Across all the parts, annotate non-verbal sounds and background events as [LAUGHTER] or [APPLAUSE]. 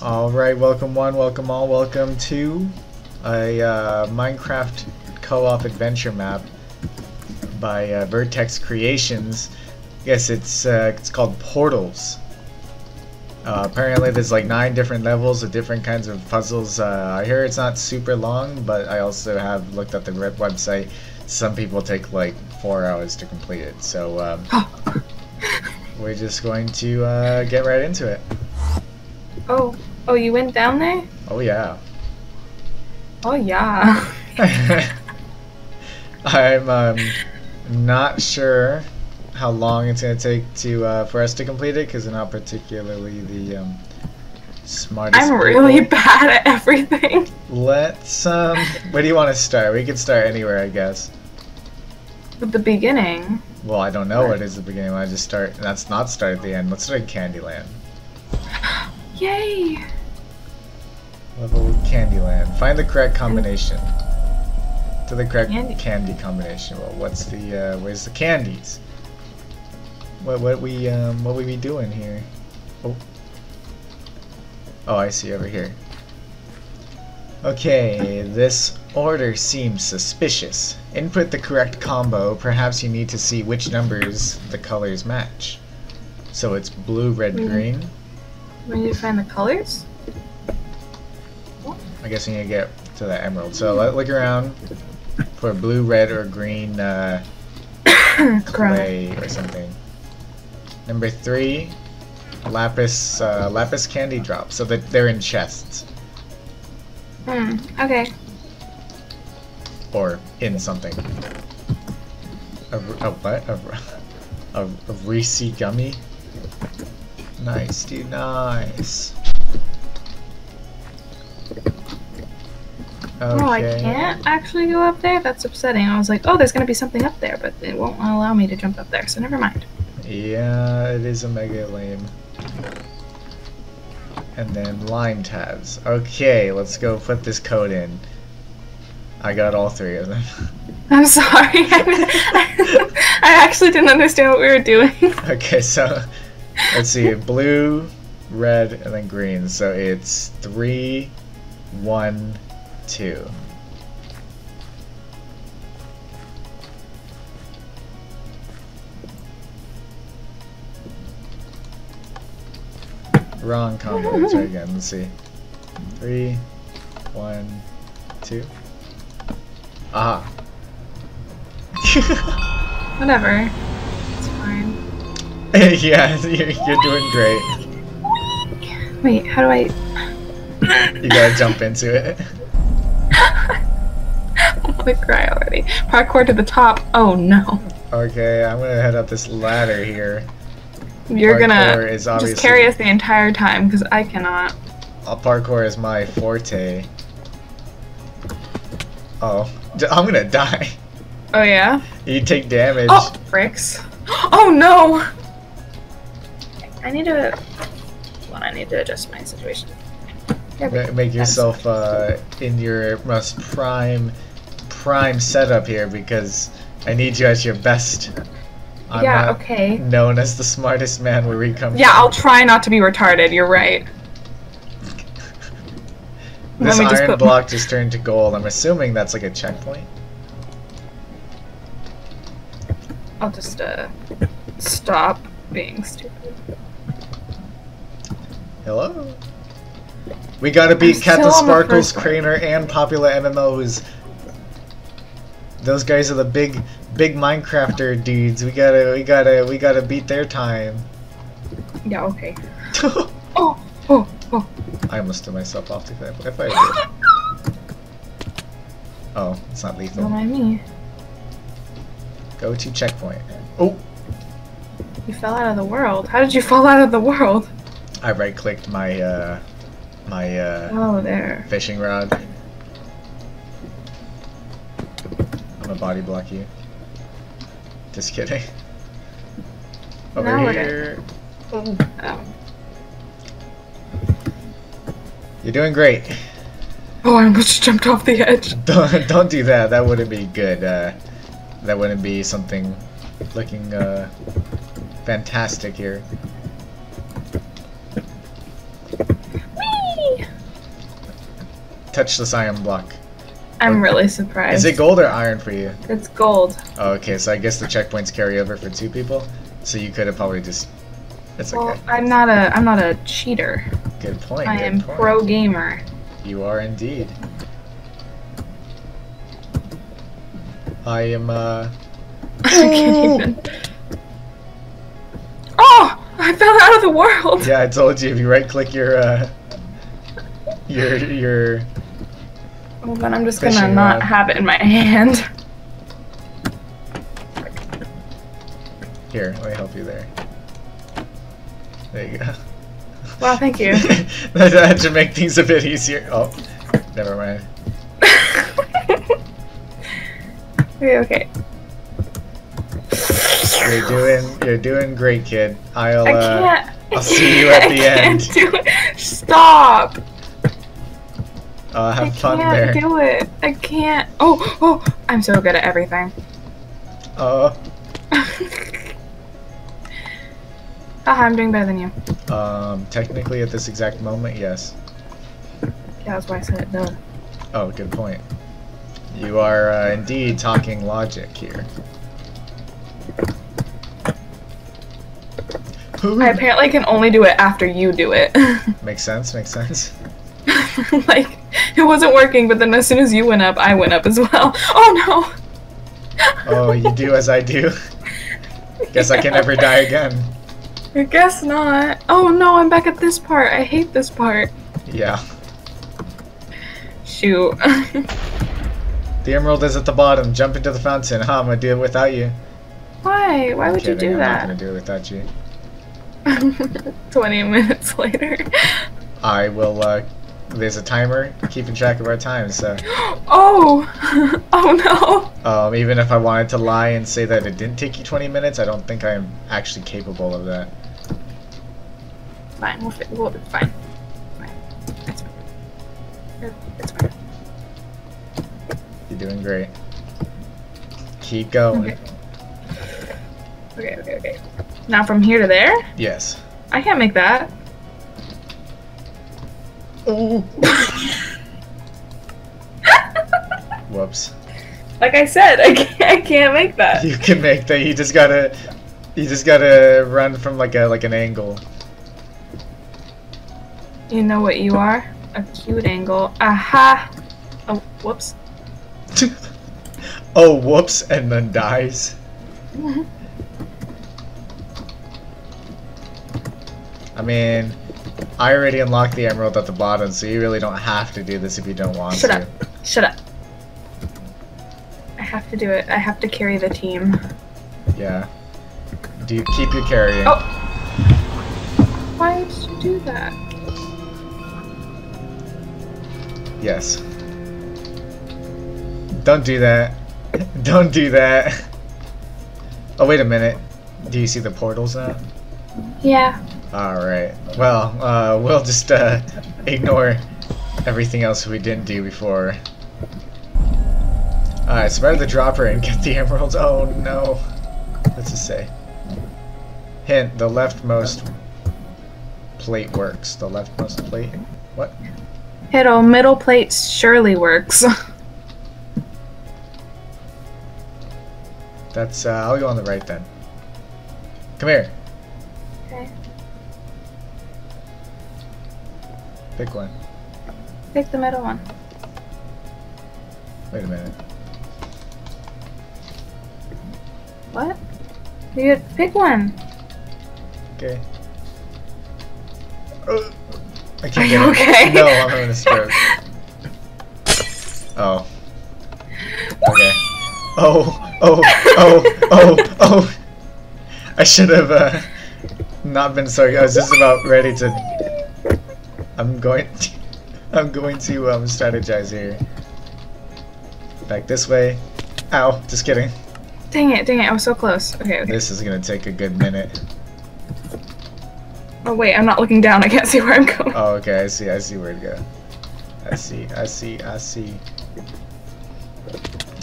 All right, welcome one, welcome all, welcome to a uh, Minecraft co-op adventure map by uh, Vertex Creations. Yes, it's uh, it's called Portals. Uh, apparently, there's like nine different levels of different kinds of puzzles. Uh, I hear it's not super long, but I also have looked at the website. Some people take like four hours to complete it, so um, [GASPS] we're just going to uh, get right into it. Oh, oh, you went down there? Oh yeah. Oh yeah. [LAUGHS] I'm um, not sure how long it's gonna take to uh, for us to complete it because I'm not particularly the um, smartest. I'm really people. bad at everything. Let's um. Where do you want to start? We can start anywhere, I guess. At the beginning. Well, I don't know what is the beginning. I just start. That's not start at the end. Let's start at Candyland. Yay! Level Candyland. Find the correct combination. To the correct Candy. candy combination. Well, what's the uh, where's the candies? What what we um what we be doing here? Oh. Oh, I see over here. Okay, this order seems suspicious. Input the correct combo. Perhaps you need to see which numbers the colors match. So it's blue, red, green. We need to find the colors? I guess you need to get to the emerald. So let, look around for blue, red, or green uh, [COUGHS] clay or something. Number three, lapis uh, lapis candy drops. So that they're in chests Hmm, okay. or in something. A, a what? A, a, a Reese gummy. Nice, dude. Nice. Okay. Oh, I can't actually go up there? That's upsetting. I was like, oh, there's gonna be something up there, but it won't allow me to jump up there, so never mind. Yeah, it is a mega lame. And then line tabs. Okay, let's go put this code in. I got all three of them. [LAUGHS] I'm sorry. [LAUGHS] I [LAUGHS] actually didn't understand what we were doing. okay, so let's see. Blue, red, and then green. So it's three, one, two. Wrong combo. Let's try again. Let's see. Three, one, two. Ah. [LAUGHS] Whatever. [LAUGHS] Yeah, you're, you're doing great. Wait, how do I... You gotta jump into it. [LAUGHS] I'm gonna cry already. Parkour to the top. Oh no. Okay, I'm gonna head up this ladder here. You're Parkour gonna is just carry us the entire time because I cannot. Uh, parkour is my forte. Oh, I'm gonna [LAUGHS] die. Oh yeah? You take damage. Oh, bricks. [GASPS] Oh no! I need to. Well, I need to adjust my situation. There we Ma- go. Make yourself uh, in your most prime, prime setup here because I need you at your best. I'm yeah, not okay. known as the smartest man where we come Yeah, from. I'll try not to be retarded. You're right. [LAUGHS] This Let me just iron put- block just turned to gold. I'm assuming that's like a checkpoint. I'll just uh stop being stupid. Hello. We gotta beat Captain still on the Sparkles. Crainer, and PopularMMOs. Those guys are the big, big Minecrafter dudes. We gotta, we gotta, we gotta beat their time. Yeah, okay. [LAUGHS] Oh, oh, oh. I almost threw myself off the cliff. If I [LAUGHS] did. Oh, it's not Don't lethal. mind me. Go to checkpoint. Oh, You fell out of the world. How did you fall out of the world? I right-clicked my, uh, my uh, Oh, there. fishing rod. I'm gonna body block you. Just kidding. [LAUGHS] Over Now here. Oh. You're doing great. Oh, I almost jumped off the edge. [LAUGHS] Don't don't do that. That wouldn't be good. Uh, that wouldn't be something looking uh, fantastic here. Touch this iron block. I'm really surprised. Is it gold or iron for you? It's gold. Oh, okay, so I guess the checkpoints carry over for two people. So you could have probably just. It's Well, okay. I'm not a I'm not a cheater. Good point. I good am point. pro gamer. You are indeed. I am. uh... I can't even. Oh! I fell out of the world. Yeah, I told you if you right click your uh. Your your. Well, then I'm just gonna not rod. have it in my hand. Here, let me help you there. There you go. Wow, thank you. [LAUGHS] that should make things a bit easier. Oh, never mind. [LAUGHS] okay, okay. You're doing you're doing great, kid. I'll I uh, can't. I'll see you at [LAUGHS] I the can't end. Do it. Stop. I'll have I fun can't do it. I can't. Oh, oh! I'm so good at everything. Oh, [LAUGHS] Haha, I'm doing better than you. um, technically at this exact moment, yes. Yeah, that's why I said it. Duh. Oh, good point. You are uh, indeed talking logic here. Who? I apparently can only do it after you do it. [LAUGHS] Makes sense. Makes sense. [LAUGHS] like, it wasn't working, but then as soon as you went up, I went up as well. [LAUGHS] Oh no! Oh, you do as I do. Guess I can never die again. I guess not. Oh no, I'm back at this part. I hate this part. Yeah. Shoot. [LAUGHS] The emerald is at the bottom. Jump into the fountain. Ha, I'm gonna do it without you. Why? Why would Kidding, you do that? I'm not gonna do it without you. [LAUGHS] 20 minutes later. I will, uh, there's a timer keeping track of our time, so, [GASPS] Oh! [LAUGHS] Oh no! um, even if I wanted to lie and say that it didn't take you 20 minutes, I don't think I am actually capable of that. Fine, we'll, fi- we'll fine. Fine. It's fine. Fine. You're doing great. Keep going. Okay. Okay, okay, okay. Now from here to there? Yes. I can't make that. Ooh. [COUGHS] Whoops. Like I said, [LAUGHS] I can't, I can't make that. You can make that. You just gotta, you just gotta run from like a like an angle. You know what you are? A cute angle. Aha! Oh, whoops. [LAUGHS] oh, whoops, and then dies. [LAUGHS] I mean, I already unlocked the emerald at the bottom, so you really don't have to do this if you don't want Shut to. Shut up. Shut up. I have to do it. I have to carry the team. Yeah. Do you keep your carrying? Oh. Why did you do that? Yes. Don't do that. [LAUGHS] Don't do that. [LAUGHS] Oh, wait a minute. Do you see the portals now? Yeah. Alright. Well, uh, we'll just, uh, ignore everything else we didn't do before. Alright, so better the dropper and get the emeralds. Oh no. What's it say? Hint, the leftmost plate works. The leftmost plate? What? Hittle, middle plate surely works. [LAUGHS] That's, uh, I'll go on the right then. Come here. Pick one. Pick the middle one. Wait a minute. What? You pick one. Okay. Uh, [LAUGHS] I can't you get it. okay? No, I'm having a stroke. [LAUGHS] Oh. Okay. Oh, oh, oh, oh, oh. I should have uh, not been so. I was just about ready to. I'm going. [LAUGHS] To, I'm going to um, strategize here. Back this way. Ow! Just kidding. Dang it, dang it, I was so close. Okay, okay. This is gonna take a good minute. Oh wait, I'm not looking down, I can't [LAUGHS] see where I'm going. Oh, okay. I see. I see where to go. I see. I see. I see.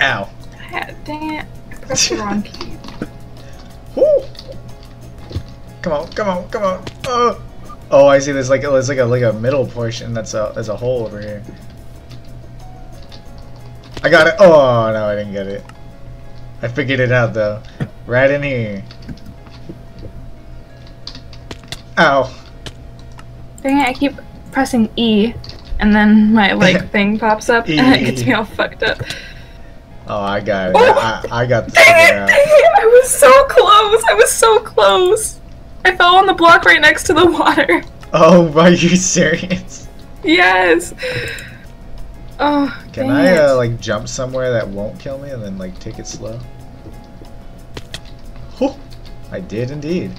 Ow. Ah, Dang it, I pressed the wrong [LAUGHS] key. Woo! Come on, come on, come on. Oh, oh, I see. There's like there's like a like a middle portion. That's a there's a hole over here. I got it. Oh no, I didn't get it. I figured it out though. Right in here. Ow. Dang it, I keep pressing E and then my like [LAUGHS] thing pops up and it gets E. me all fucked up. Oh, I got it. Oh! I, I got this Dang it, dang it! I was so close! I was so close! I fell on the block right next to the water. Oh, [LAUGHS] are you serious? Yes! Oh, Can I uh, like jump somewhere that won't kill me and then like take it slow? Whew. I did indeed.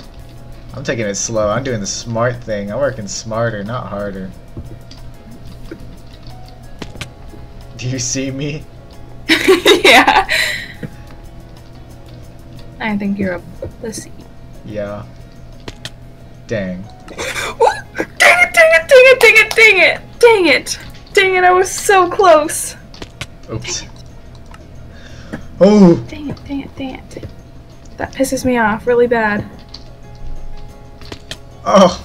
I'm taking it slow. I'm doing the smart thing. I'm working smarter, not harder. Do you see me? [LAUGHS] yeah. I think you're a pussy. Yeah. Dang. Dang it, dang it, dang it, dang it, dang it! Dang it! Dang it, I was so close! Oops. Oh, Dang it, dang it, dang it. That pisses me off really bad. oh.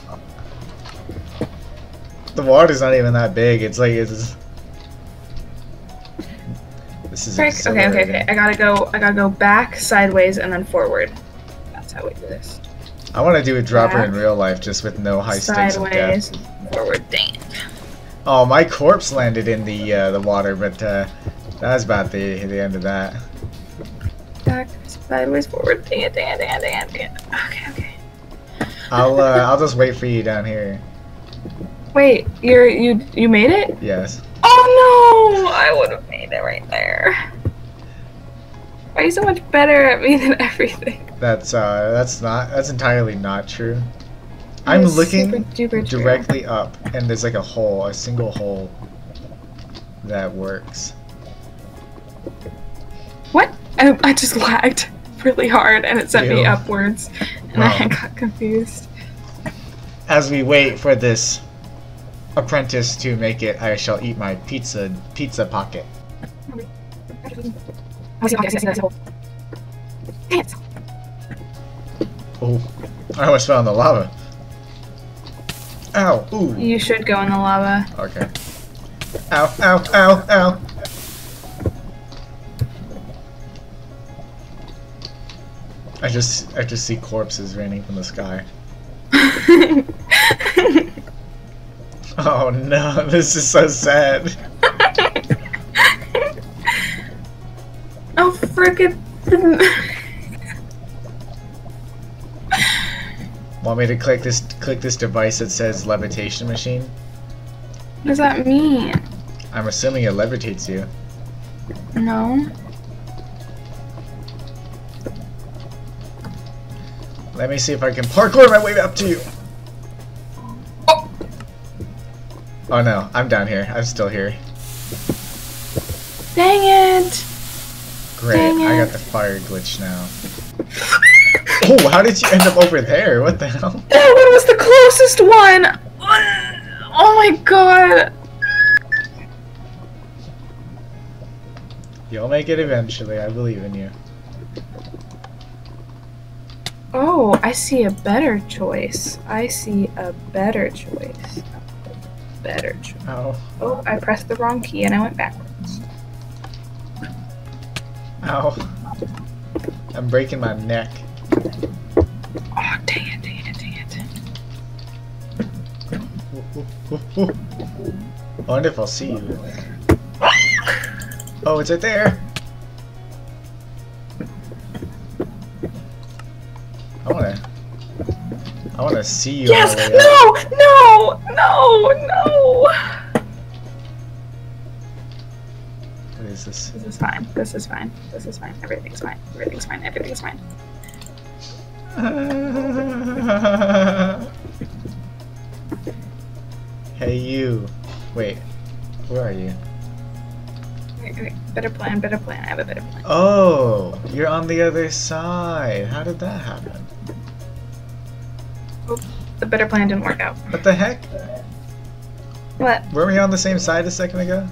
The water's not even that big. It's like it's. This is Frick. Okay, okay, okay. I gotta go I gotta go back, sideways, and then forward. That's how we do this. I want to do a dropper in real life, just with no high stakes of death. forward, dang. Oh, my corpse landed in the uh, the water, but uh, that was about the the end of that. Back, sideways, forward, dang it, dang it, dang it, dang it, dang it. Okay, okay. I'll uh, [LAUGHS] I'll just wait for you down here. Wait, you're you you made it? Yes. Oh no! I would have made it right there. Why are you so much better at me than [LAUGHS] everything? That's uh that's not that's entirely not true. I'm looking duper true. directly up, and there's like a hole, a single hole that works. What? I, I just lagged [LAUGHS] really hard and it sent me upwards, and Wow. I got confused. As we wait for this apprentice to make it, I shall eat my pizza pizza pocket. I see, I see, I see. Dang it. Oh, I almost fell in the lava. Ow! Ooh. You should go in the lava. Okay. Ow! Ow! Ow! Ow! I just I just see corpses raining from the sky. [LAUGHS] Oh no, this is so sad. Oh, frickin' Want me to click this click this device that says levitation machine? What does that mean? I'm assuming it levitates you. No. Let me see if I can parkour my way up to you. Oh. Oh no, I'm down here. I'm still here. Dang it! Great, I got the fire glitch now. [LAUGHS] Oh, how did you end up over there? What the hell? [LAUGHS] Oh, that one was the closest one! Oh my god! You'll make it eventually. I believe in you. Oh, I see a better choice. I see a better choice. Better choice. Ow. Oh, I pressed the wrong key and I went backwards. Ow. I'm breaking my neck. Oh, dang it, dang it, dang it. Ooh, ooh, ooh, ooh. I wonder if I'll see you. Oh, it's right there. I wanna. I wanna see you. Yes! all the way up. No! No! No! No! What is this? This is fine. This is fine. This is fine. Everything's fine. Everything's fine. Everything's fine. [LAUGHS] hey, you. Wait. Where are you? Better plan, better plan. I have a better plan. Oh, you're on the other side. How did that happen? Oh, the better plan didn't work out. What the heck? What? Were we on the same side a second ago?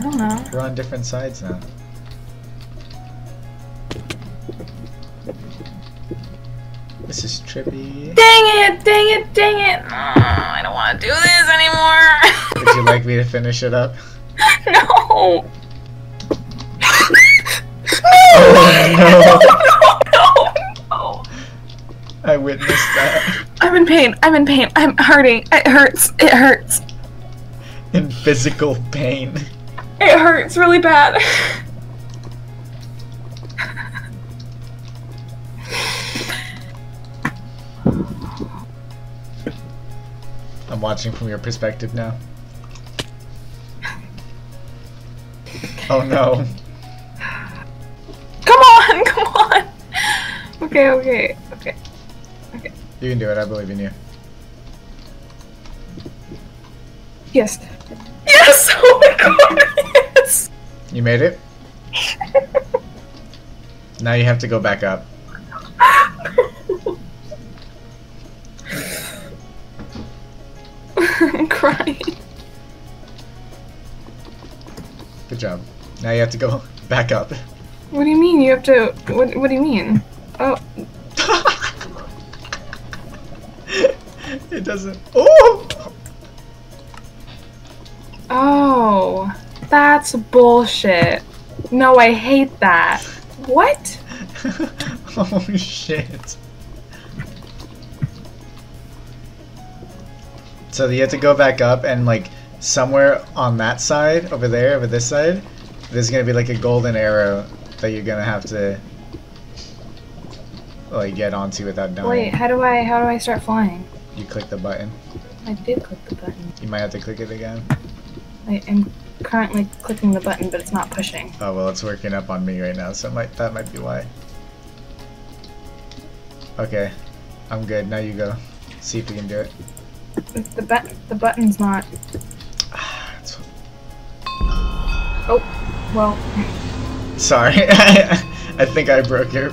I don't know. We're on different sides now. This is trippy. Dang it! Dang it! Dang it! Oh, I don't want to do this anymore. [LAUGHS] Would you like me to finish it up? No. [LAUGHS] Oh, no, no, no. I witnessed that I'm in pain. I'm in pain. I'm hurting. It hurts. It hurts. in physical pain. It hurts really bad. I'm watching from your perspective now. Oh no. Come on, [LAUGHS] come on. Okay, okay, okay. You can do it, I believe in you. Yes. Yes! [LAUGHS] Oh my god! You made it? [LAUGHS] Now you have to go back up. I'm crying. Good job. Now you have to go [LAUGHS] back up. What do you mean? You have to. What, what do you mean? Oh, [LAUGHS] it doesn't. Oh! oh. That's bullshit. No, I hate that. What? [LAUGHS] oh shit. So you have to go back up and like somewhere on that side, over there, over this side, there's gonna be like a golden arrow that you're gonna have to like get onto without dying. Wait, how do I how do I start flying? You click the button. I did click the button. You might have to click it again. I am currently clicking the button, but it's not pushing. Oh well, it's working up on me right now, so might that might be why. Okay, I'm good. Now you go. See if you can do it. The but the button's not. [SIGHS] It's- Oh, well, [LAUGHS] Sorry, [LAUGHS] I think I broke your